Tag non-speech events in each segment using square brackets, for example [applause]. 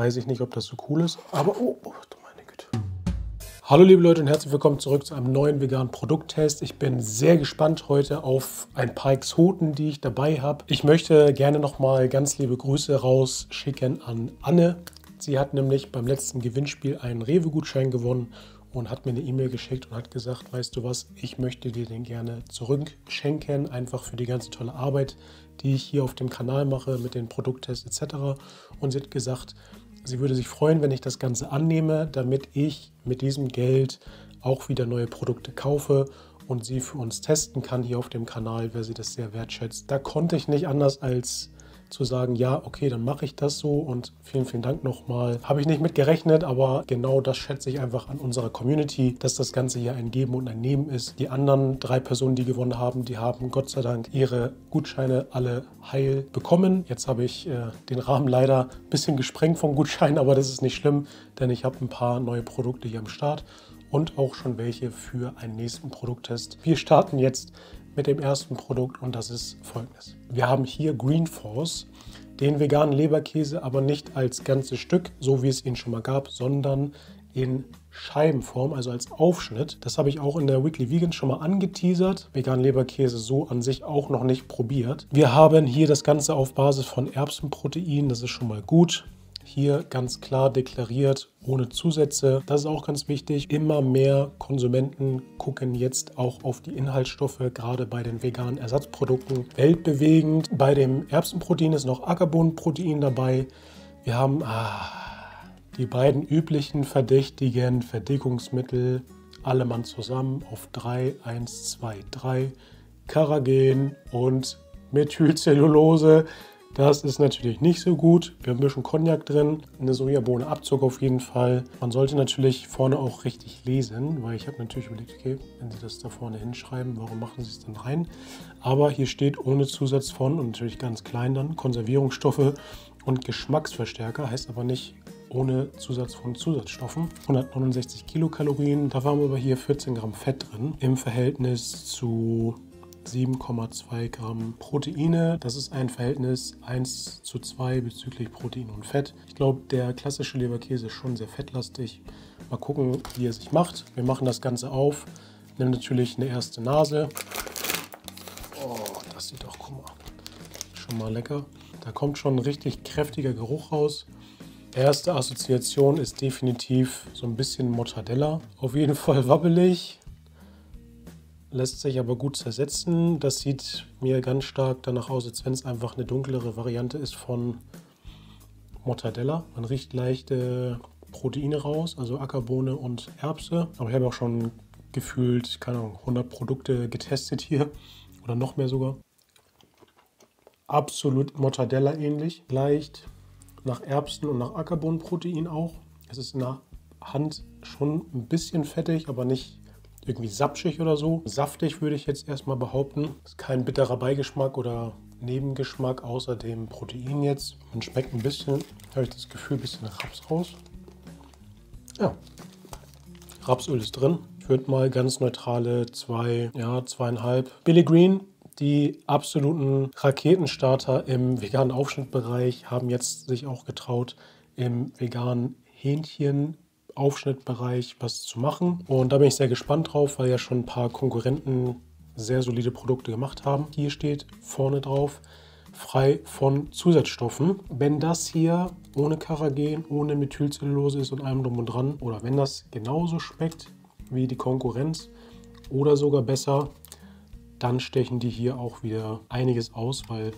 weiß ich nicht, ob das so cool ist. Aber, oh, oh meine Güte. Hallo liebe Leute und herzlich willkommen zurück zu einem neuen veganen Produkttest. Ich bin sehr gespannt heute auf ein paar Exoten, die ich dabei habe. Ich möchte gerne nochmal ganz liebe Grüße rausschicken an Anne. Sie hat nämlich beim letzten Gewinnspiel einen Rewe-Gutschein gewonnen und hat mir eine E-Mail geschickt und hat gesagt, weißt du was, ich möchte dir den gerne zurückschenken, einfach für die ganze tolle Arbeit, die ich hier auf dem Kanal mache mit den Produkttests etc. Und sie hat gesagt, sie würde sich freuen, wenn ich das Ganze annehme, damit ich mit diesem Geld auch wieder neue Produkte kaufe und sie für uns testen kann hier auf dem Kanal, wer sie das sehr wertschätzt. Da konnte ich nicht anders als zu sagen, ja, okay, dann mache ich das so und vielen, vielen Dank nochmal. Habe ich nicht mit gerechnet, aber genau das schätze ich einfach an unserer Community, dass das Ganze hier ein Geben und ein Nehmen ist. Die anderen drei Personen, die gewonnen haben, die haben Gott sei Dank ihre Gutscheine alle heil bekommen. Jetzt habe ich äh, den Rahmen leider ein bisschen gesprengt vom Gutschein, aber das ist nicht schlimm, denn ich habe ein paar neue Produkte hier am Start und auch schon welche für einen nächsten Produkttest. Wir starten jetzt mit dem ersten Produkt und das ist folgendes. Wir haben hier Green Force, den veganen Leberkäse, aber nicht als ganzes Stück, so wie es ihn schon mal gab, sondern in Scheibenform, also als Aufschnitt. Das habe ich auch in der Weekly Vegan schon mal angeteasert. Vegan Leberkäse so an sich auch noch nicht probiert. Wir haben hier das Ganze auf Basis von Erbsenprotein, das ist schon mal gut. Hier ganz klar deklariert, ohne Zusätze. Das ist auch ganz wichtig. Immer mehr Konsumenten gucken jetzt auch auf die Inhaltsstoffe, gerade bei den veganen Ersatzprodukten. Weltbewegend. Bei dem Erbsenprotein ist noch Ackerbohnenprotein dabei. Wir haben ah, die beiden üblichen verdächtigen Verdickungsmittel, alle Mann zusammen auf 3, 1, 2, 3. Karagen und Methylcellulose. Das ist natürlich nicht so gut. Wir haben ein bisschen Cognac drin, eine Sojabohne Abzug auf jeden Fall. Man sollte natürlich vorne auch richtig lesen, weil ich habe natürlich überlegt, okay, wenn Sie das da vorne hinschreiben, warum machen Sie es dann rein? Aber hier steht ohne Zusatz von und natürlich ganz klein dann Konservierungsstoffe und Geschmacksverstärker, heißt aber nicht ohne Zusatz von Zusatzstoffen. 169 Kilokalorien, da waren aber hier 14 Gramm Fett drin im Verhältnis zu 7,2 Gramm Proteine. Das ist ein Verhältnis 1 zu 2 bezüglich Protein und Fett. Ich glaube, der klassische Leberkäse ist schon sehr fettlastig. Mal gucken, wie er sich macht. Wir machen das Ganze auf. Nehmen natürlich eine erste Nase. Oh, das sieht doch, guck mal, schon mal lecker. Da kommt schon ein richtig kräftiger Geruch raus. Erste Assoziation ist definitiv so ein bisschen Mortadella. Auf jeden Fall wabbelig, lässt sich aber gut zersetzen. Das sieht mir ganz stark danach aus, als wenn es einfach eine dunklere Variante ist von Mortadella. Man riecht leichte Proteine raus, also Ackerbohne und Erbse. Aber ich habe auch schon gefühlt, keine Ahnung, 100 Produkte getestet hier oder noch mehr sogar. Absolut Mortadella ähnlich. Leicht nach Erbsen und nach Ackerbohnenprotein auch. Es ist in der Hand schon ein bisschen fettig, aber nicht irgendwie sapschig oder so. Saftig würde ich jetzt erstmal behaupten. Ist kein bitterer Beigeschmack oder Nebengeschmack außer dem Protein jetzt. Man schmeckt ein bisschen, habe ich das Gefühl, ein bisschen Raps raus. Ja, Rapsöl ist drin. Ich würde mal ganz neutrale zwei, ja, zweieinhalb. Billy Green, die absoluten Raketenstarter im veganen Aufschnittbereich, haben jetzt sich auch getraut, im veganen Hähnchen Aufschnittbereich was zu machen. Und da bin ich sehr gespannt drauf, weil ja schon ein paar Konkurrenten sehr solide Produkte gemacht haben. Hier steht vorne drauf, frei von Zusatzstoffen. Wenn das hier ohne Karagen, ohne Methylcellulose ist und allem drum und dran, oder wenn das genauso schmeckt wie die Konkurrenz oder sogar besser, dann stechen die hier auch wieder einiges aus, weil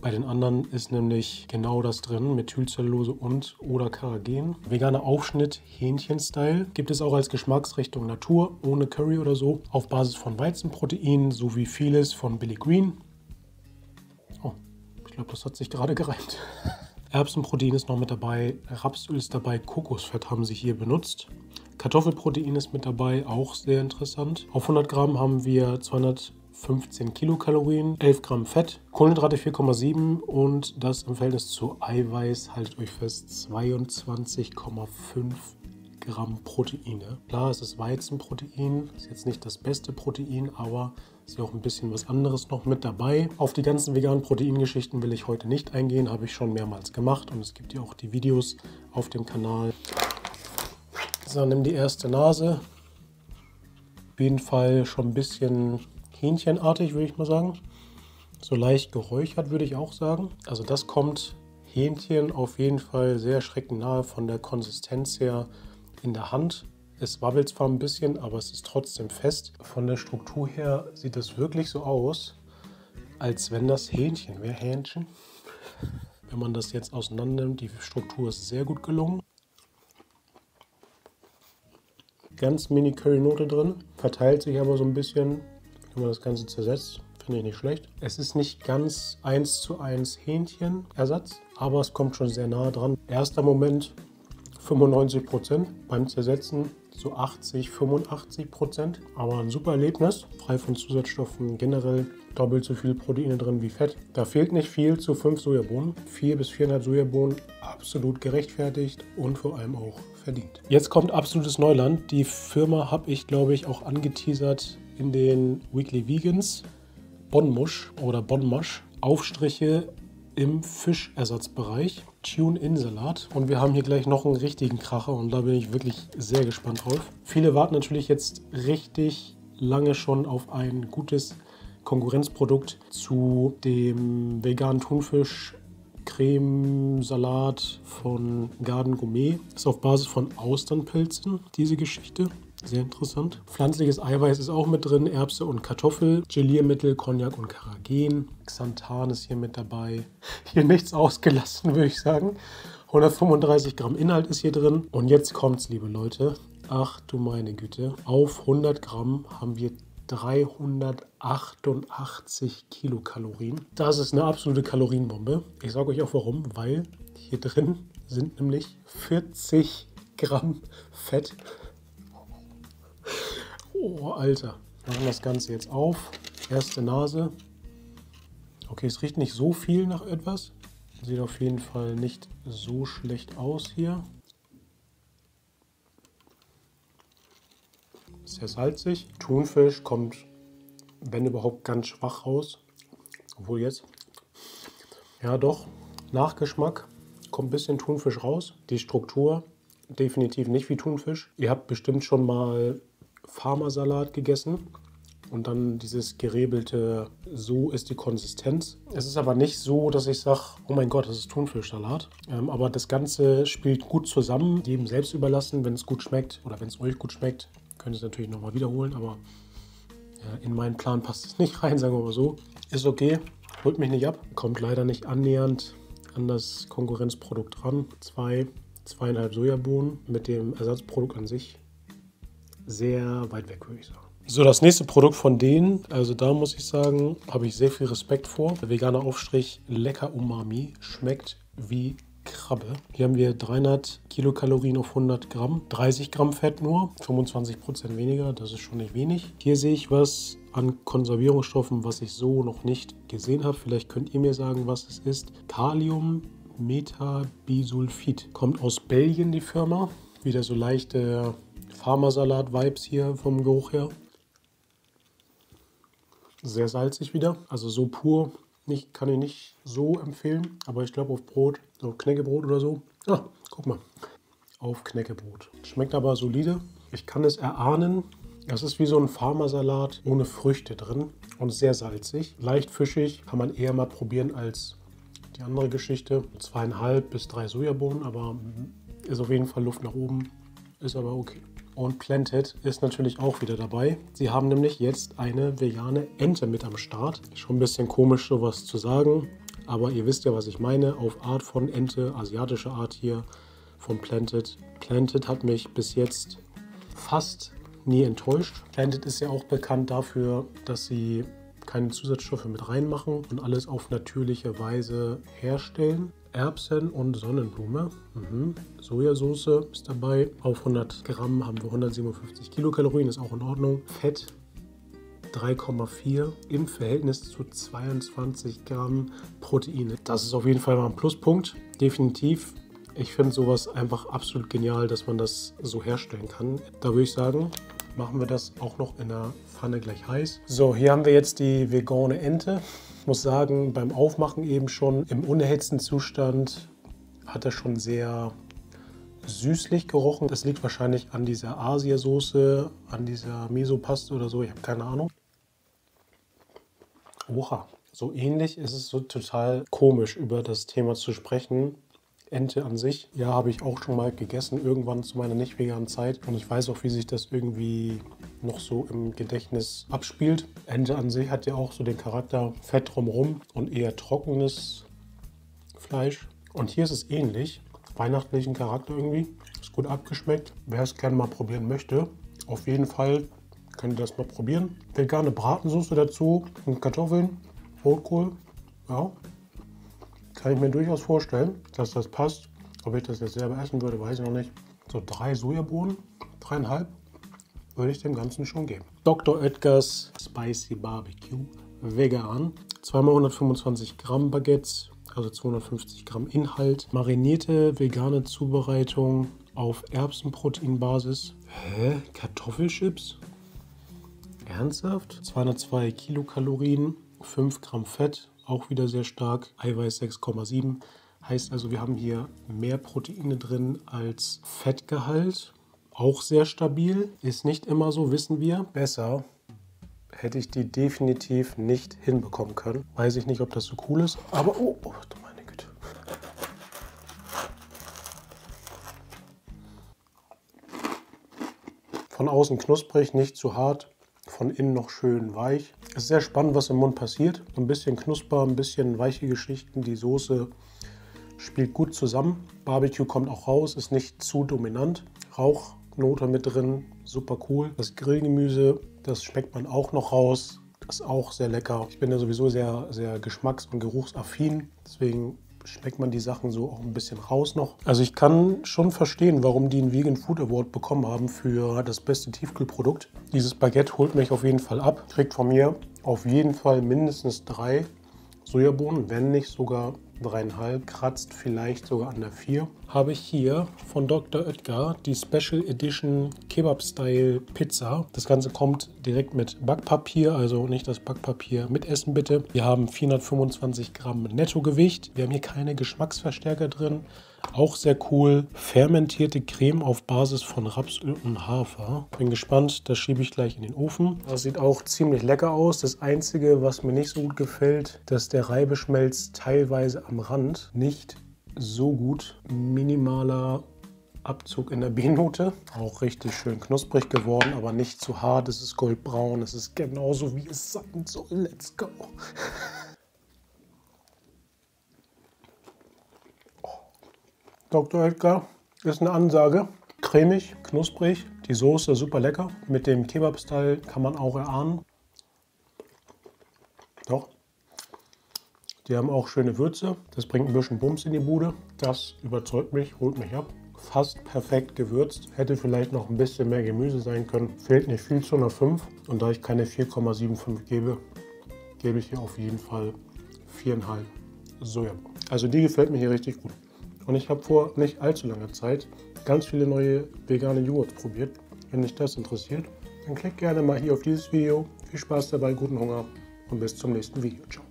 bei den anderen ist nämlich genau das drin, Methylcellulose und oder Karagen. Veganer Aufschnitt Hähnchen-Style gibt es auch als Geschmacksrichtung Natur, ohne Curry oder so, auf Basis von Weizenprotein sowie vieles von Billy Green. Oh, ich glaube, das hat sich gerade gereimt. [laughs] Erbsenprotein ist noch mit dabei, Rapsöl ist dabei, Kokosfett haben sie hier benutzt. Kartoffelprotein ist mit dabei, auch sehr interessant. Auf 100 Gramm haben wir 200 15 Kilokalorien, 11 Gramm Fett, Kohlenhydrate 4,7 und das im Verhältnis zu Eiweiß, haltet euch fest, 22,5 Gramm Proteine. Klar, es ist Weizenprotein, ist jetzt nicht das beste Protein, aber Ist ja auch ein bisschen was anderes noch mit dabei. Auf die ganzen veganen Proteingeschichten will ich heute nicht eingehen, habe ich schon mehrmals gemacht und es gibt ja auch die Videos auf dem Kanal. So, nimm die erste Nase. Auf jeden Fall schon ein bisschen hähnchenartig, würde ich mal sagen. So leicht geräuchert, würde ich auch sagen. Also das kommt Hähnchen auf jeden Fall sehr schreckend nahe von der Konsistenz her in der Hand. Es wabbelt zwar ein bisschen, aber es ist trotzdem fest. Von der Struktur her sieht es wirklich so aus, als wenn das Hähnchen wäre. Hähnchen. [laughs] Wenn man das jetzt auseinander nimmt, die Struktur ist sehr gut gelungen. Ganz mini Currynote drin, verteilt sich aber so ein bisschen, wenn man das Ganze zersetzt. Finde ich nicht schlecht. Es ist nicht ganz 1 zu 1 Hähnchenersatz, aber es kommt schon sehr nah dran. Erster Moment 95 Prozent, beim Zersetzen so 80, 85 Prozent. Aber ein super Erlebnis, frei von Zusatzstoffen, generell doppelt so viel Proteine drin wie Fett. Da fehlt nicht viel zu 5 Sojabohnen. 4 bis 4,5 Sojabohnen absolut gerechtfertigt und vor allem auch verdient. Jetzt kommt absolutes Neuland. Die Firma habe ich, glaube ich, auch angeteasert in den Weekly Vegans. Bonmusch oder Bonmasch. Aufstriche im Fischersatzbereich. Tune-In-Salat. Und wir haben hier gleich noch einen richtigen Kracher und da bin ich wirklich sehr gespannt drauf. Viele warten natürlich jetzt richtig lange schon auf ein gutes Konkurrenzprodukt zu dem veganen Thunfisch Cremesalat von Garden Gourmet. Ist auf Basis von Austernpilzen, diese Geschichte. Sehr interessant. Pflanzliches Eiweiß ist auch mit drin, Erbse und Kartoffel, Geliermittel, Cognac und Karagen. Xanthan ist hier mit dabei. [laughs] Hier nichts ausgelassen, würde ich sagen. 135 Gramm Inhalt ist hier drin. Und jetzt kommt's, liebe Leute. Ach du meine Güte. Auf 100 Gramm haben wir 388 Kilokalorien. Das ist eine absolute Kalorienbombe. Ich sage euch auch warum, weil hier drin sind nämlich 40 Gramm Fett. Oh, Alter. Machen das Ganze jetzt auf. Erste Nase. Okay, es riecht nicht so viel nach etwas. Sieht auf jeden Fall nicht so schlecht aus hier. Sehr salzig. Thunfisch kommt, wenn überhaupt, ganz schwach raus. Obwohl jetzt. Ja, doch. Nachgeschmack kommt ein bisschen Thunfisch raus. Die Struktur definitiv nicht wie Thunfisch. Ihr habt bestimmt schon mal Farmersalat gegessen und dann dieses gerebelte, so ist die Konsistenz. Es ist aber nicht so, dass ich sage, oh mein Gott, das ist Thunfischsalat. Ähm, aber das Ganze spielt gut zusammen, jedem selbst überlassen, wenn es gut schmeckt oder wenn es euch gut schmeckt, könnt ihr es natürlich nochmal wiederholen, aber ja, in meinen Plan passt es nicht [laughs] rein, sagen wir mal so. Ist okay, holt mich nicht ab, kommt leider nicht annähernd an das Konkurrenzprodukt ran. Zwei, zweieinhalb Sojabohnen mit dem Ersatzprodukt an sich sehr weit weg, würde ich sagen. So, das nächste Produkt von denen, also da muss ich sagen, habe ich sehr viel Respekt vor. Der vegane Aufstrich Lecker Umami schmeckt wie Krabbe. Hier haben wir 300 Kilokalorien auf 100 Gramm, 30 Gramm Fett nur, 25 Prozent weniger, das ist schon nicht wenig. Hier sehe ich was an Konservierungsstoffen, was ich so noch nicht gesehen habe. Vielleicht könnt ihr mir sagen, was es ist. Kalium Metabisulfid. Kommt aus Belgien die Firma. Wieder so leichte Pharmasalat-Vibes hier vom Geruch her. Sehr salzig wieder. Also so pur nicht, kann ich nicht so empfehlen. Aber ich glaube auf Brot, auf Knäckebrot oder so. Ah, guck mal. Auf Knäckebrot. Schmeckt aber solide. Ich kann es erahnen. Es ist wie so ein Pharmasalat ohne Früchte drin und sehr salzig. Leicht fischig. Kann man eher mal probieren als die andere Geschichte. Zweieinhalb bis drei Sojabohnen, aber ist auf jeden Fall Luft nach oben. Ist aber okay. Und Planted ist natürlich auch wieder dabei. Sie haben nämlich jetzt eine vegane Ente mit am Start. Schon ein bisschen komisch, sowas zu sagen. Aber ihr wisst ja, was ich meine. Auf Art von Ente, asiatische Art hier von Planted. Planted hat mich bis jetzt fast nie enttäuscht. Planted ist ja auch bekannt dafür, dass sie keine Zusatzstoffe mit reinmachen und alles auf natürliche Weise herstellen. Erbsen und Sonnenblume. Mhm. Sojasauce ist dabei. Auf 100 Gramm haben wir 157 Kilokalorien, ist auch in Ordnung. Fett 3,4 im Verhältnis zu 22 Gramm Proteine. Das ist auf jeden Fall mal ein Pluspunkt. Definitiv. Ich finde sowas einfach absolut genial, dass man das so herstellen kann. Da würde ich sagen, machen wir das auch noch in der Pfanne gleich heiß. So, hier haben wir jetzt die vegane Ente. Ich muss sagen, beim Aufmachen eben schon im unerhitzten Zustand hat er schon sehr süßlich gerochen. Das liegt wahrscheinlich an dieser Asiasoße, an dieser Miso-Paste oder so. Ich habe keine Ahnung. Oha, so ähnlich ist es so total komisch, über das Thema zu sprechen. Ente an sich, ja, habe ich auch schon mal gegessen, irgendwann zu meiner nicht veganen Zeit. Und ich weiß auch, wie sich das irgendwie noch so im Gedächtnis abspielt. Ente an sich hat ja auch so den Charakter Fett drumherum und eher trockenes Fleisch. Und hier ist es ähnlich. Weihnachtlichen Charakter irgendwie. Ist gut abgeschmeckt. Wer es gerne mal probieren möchte, auf jeden Fall könnt ihr das mal probieren. Vegane Bratensauce dazu und Kartoffeln, Rotkohl. Ja, kann ich mir durchaus vorstellen, dass das passt. Ob ich das jetzt selber essen würde, weiß ich noch nicht. So drei Sojabohnen, dreieinhalb, würde ich dem Ganzen schon geben. Dr. Oetkers Spicy Barbecue vegan. Zweimal 125 Gramm Baguettes, also 250 Gramm Inhalt. Marinierte vegane Zubereitung auf Erbsenproteinbasis. Hä? Kartoffelchips? Ernsthaft? 202 Kilokalorien, 5 Gramm Fett, auch wieder sehr stark. Eiweiß 6,7. Heißt also, wir haben hier mehr Proteine drin als Fettgehalt. Auch sehr stabil. Ist nicht immer so, wissen wir. Besser hätte ich die definitiv nicht hinbekommen können. Weiß ich nicht, ob das so cool ist. Aber, oh, oh meine Güte. Von außen knusprig, nicht zu hart von innen noch schön weich. Es ist sehr spannend, was im Mund passiert. Ein bisschen knusper, ein bisschen weiche Geschichten. Die Soße spielt gut zusammen. Barbecue kommt auch raus, ist nicht zu dominant. Rauchnote mit drin, super cool. Das Grillgemüse, das schmeckt man auch noch raus. Das ist auch sehr lecker. Ich bin ja sowieso sehr, sehr geschmacks- und geruchsaffin. Deswegen schmeckt man die Sachen so auch ein bisschen raus noch. Also ich kann schon verstehen, warum die einen Vegan Food Award bekommen haben für das beste Tiefkühlprodukt. Dieses Baguette holt mich auf jeden Fall ab. Kriegt von mir auf jeden Fall mindestens drei Sojabohnen, wenn nicht sogar dreieinhalb, kratzt vielleicht sogar an der vier. Habe ich hier von Dr. Oetker die Special Edition Kebab Style Pizza. Das Ganze kommt direkt mit Backpapier, also nicht das Backpapier mitessen bitte. Wir haben 425 Gramm Nettogewicht. Wir haben hier keine Geschmacksverstärker drin. Auch sehr cool. Fermentierte Creme auf Basis von Rapsöl und Hafer. Bin gespannt, das schiebe ich gleich in den Ofen. Das sieht auch ziemlich lecker aus. Das Einzige, was mir nicht so gut gefällt, dass der Reibeschmelz teilweise am Rand nicht so gut. Minimaler Abzug in der B-Note. Auch richtig schön knusprig geworden, aber nicht zu hart. Es ist goldbraun. Es ist genauso wie es sein soll. Let's go. Dr. Edgar ist eine Ansage. Cremig, knusprig, die Soße super lecker. Mit dem Kebab-Style kann man auch erahnen. Doch. Die haben auch schöne Würze. Das bringt ein bisschen Bums in die Bude. Das überzeugt mich, holt mich ab. Fast perfekt gewürzt. Hätte vielleicht noch ein bisschen mehr Gemüse sein können. Fehlt nicht viel zu einer 5. Und da ich keine 4,75 gebe, gebe ich hier auf jeden Fall 4,5 Soja. Also die gefällt mir hier richtig gut. Und ich habe vor nicht allzu langer Zeit ganz viele neue vegane Joghurts probiert. Wenn dich das interessiert, dann klick gerne mal hier auf dieses Video. Viel Spaß dabei, guten Hunger und bis zum nächsten Video. Ciao.